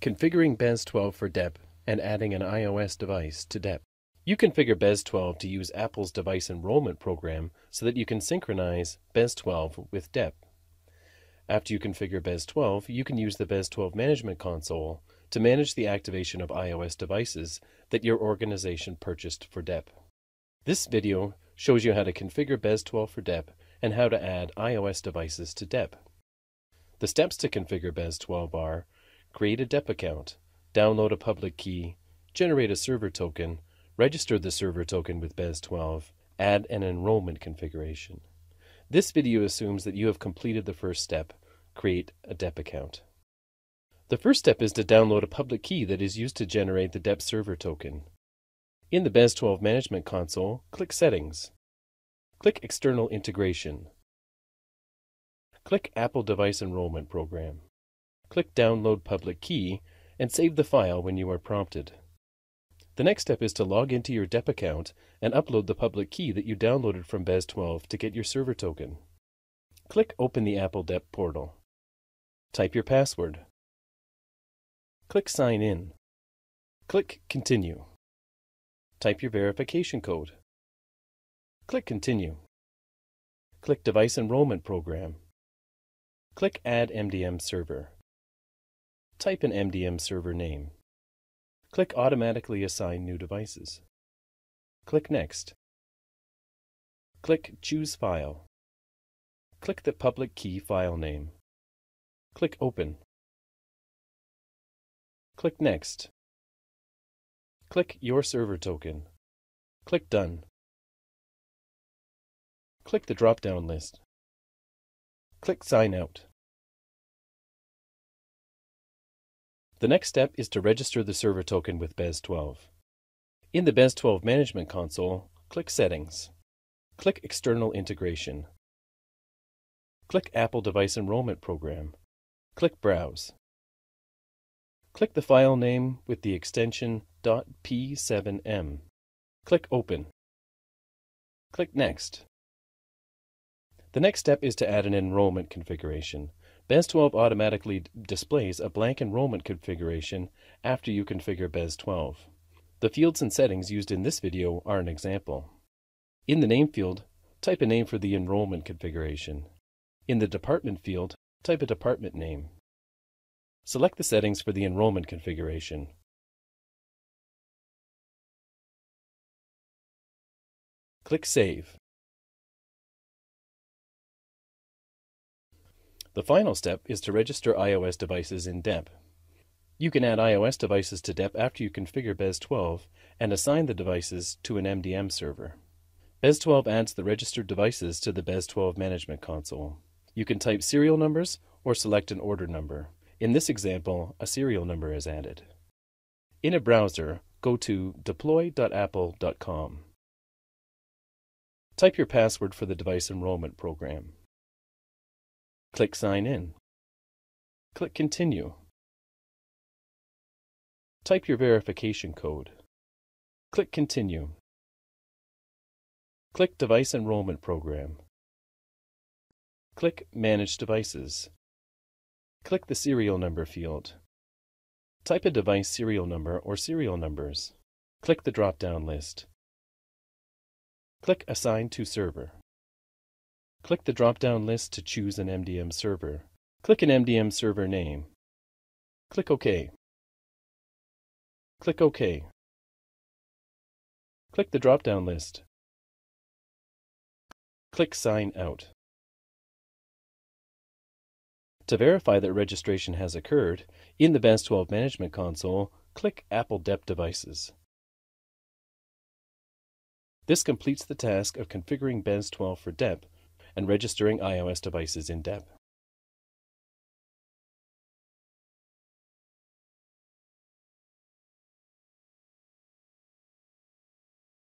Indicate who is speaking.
Speaker 1: Configuring BES 12 for DEP and adding an iOS device to DEP. You configure BES 12 to use Apple's device enrollment program so that you can synchronize BES 12 with DEP. After you configure BES 12, you can use the BES 12 Management Console to manage the activation of iOS devices that your organization purchased for DEP. This video shows you how to configure BES 12 for DEP and how to add iOS devices to DEP. The steps to configure BES 12 are create a DEP account, download a public key, generate a server token, register the server token with BES 12, add an enrollment configuration. This video assumes that you have completed the first step, create a DEP account. The first step is to download a public key that is used to generate the DEP server token. In the BES 12 Management Console, click Settings. Click External Integration. Click Apple Device Enrollment Program. Click Download Public Key and save the file when you are prompted. The next step is to log into your DEP account and upload the public key that you downloaded from BES 12 to get your server token. Click Open the Apple DEP portal. Type your password. Click Sign In. Click Continue. Type your verification code. Click Continue. Click Device Enrollment Program. Click Add MDM Server. Type an MDM server name. Click Automatically Assign New Devices. Click Next. Click Choose File. Click the public key file name. Click Open. Click Next. Click Your Server Token. Click Done. Click the drop-down list. Click Sign Out. The next step is to register the server token with BES 12. In the BES 12 Management Console, click Settings. Click External Integration. Click Apple Device Enrollment Program. Click Browse. Click the file name with the extension .p7m. Click Open. Click Next. The next step is to add an enrollment configuration. BES 12 automatically displays a blank enrollment configuration after you configure BES 12. The fields and settings used in this video are an example. In the name field, type a name for the enrollment configuration. In the department field, type a department name. Select the settings for the enrollment configuration. Click Save. The final step is to register iOS devices in DEP. You can add iOS devices to DEP after you configure BES 12 and assign the devices to an MDM server. BES 12 adds the registered devices to the BES 12 Management Console. You can type serial numbers or select an order number. In this example, a serial number is added. In a browser, go to deploy.apple.com. Type your password for the device enrollment program. Click Sign In. Click Continue. Type your verification code. Click Continue. Click Device Enrollment Program. Click Manage Devices. Click the serial number field. Type a device serial number or serial numbers. Click the drop-down list. Click Assign to Server. Click the drop-down list to choose an MDM server. Click an MDM server name. Click OK. Click OK. Click the drop-down list. Click Sign Out. To verify that registration has occurred, in the BES 12 Management Console, click Apple DEP Devices. This completes the task of configuring BES 12 for DEP and registering iOS devices in DEP.